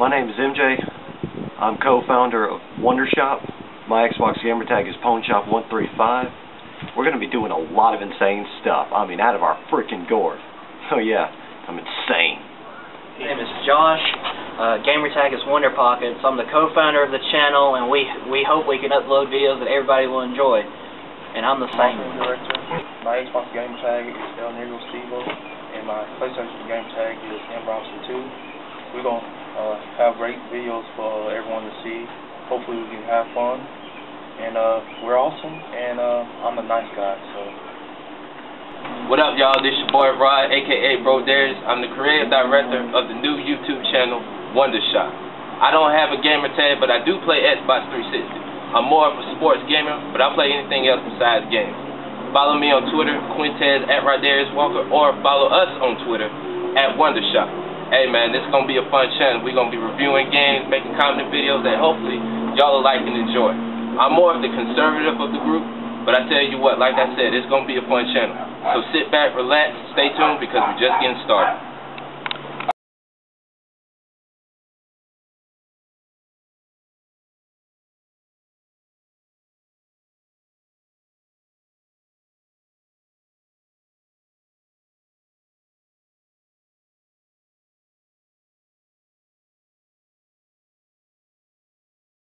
My name is MJ. I'm co-founder of Wonder Shop. My Xbox gamer tag is PwnShop135. We're going to be doing a lot of insane stuff. I mean, out of our freaking gourd. Oh yeah, I'm insane. My name is Josh. Uh, gamer tag is Wonder Pockets. I'm the co-founder of the channel, and we we hope we can upload videos that everybody will enjoy. And I'm the same. director. My Xbox gamer tag is El Negro Stevo, and my PlayStation gamer tag is M Robinson 2. We're gonna uh, have great videos for everyone to see. Hopefully, we can have fun. And uh, we're awesome, and uh, I'm a nice guy, so. What up, y'all? This your boy Rod, aka Bro Darius. I'm the creative director of the new YouTube channel Wonder Shop. I don't have a gamer tag, but I do play Xbox 360. I'm more of a sports gamer, but I play anything else besides games. Follow me on Twitter, Quintez at Rodarius Walker, or follow us on Twitter at Wonder Shop. Hey man, this is gonna be a fun channel. We're gonna be reviewing games, making comedy videos that hopefully y'all will like and enjoy. I'm more of the conservative of the group, but I tell you what, like I said, it's gonna be a fun channel. So sit back, relax, stay tuned because we're just getting started.